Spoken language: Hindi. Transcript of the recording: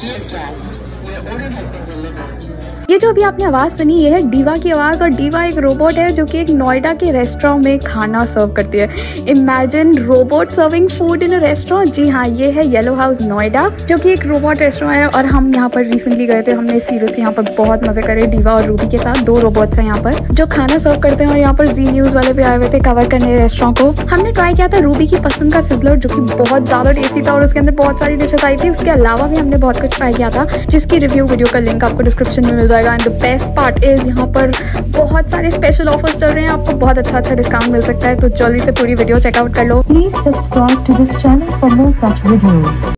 Dear guest, your order has been delivered. ये जो अभी आपने आवाज़ सुनी, ये है डीवा की आवाज़ और डीवा एक रोबोट है जो कि एक नोएडा के रेस्टोरेंट में खाना सर्व करती है। Imagine robot serving food in restaurant जी हाँ ये है येलो हाउस नोएडा, जो कि एक रोबोट रेस्टोरेंट है और हम यहाँ पर रिसेंटली गए थे। हमने सीरत यहाँ पर बहुत मज़े करे डीवा और रूबी के साथ। दो रोबोट्स हैं यहाँ पर, जो खाना सर्व करते हैं और यहाँ पर जी न्यूज़ वाले भी आए हुए थे कवर करने रेस्टोरेंट को। हमने ट्राई किया था रूबी की पसंद का सिजलर जो कि बहुत ज़्यादा टेस्टी था और उसके अंदर बहुत सारी डिशेज आई थी। उसके अलावा भी हमने बहुत कुछ ट्राई किया था, जिसकी रिव्यू वीडियो का लिंक आपको डिस्क्रिप्शन में मिल जाएगा। And the best part is यहाँ पर बहुत सारे स्पेशल ऑफर्स चल रहे हैं। आपको बहुत अच्छा अच्छा डिस्काउंट मिल सकता है। तो जल्दी से पूरी वीडियो चेकआउट कर लो। Please subscribe to this channel for more such videos.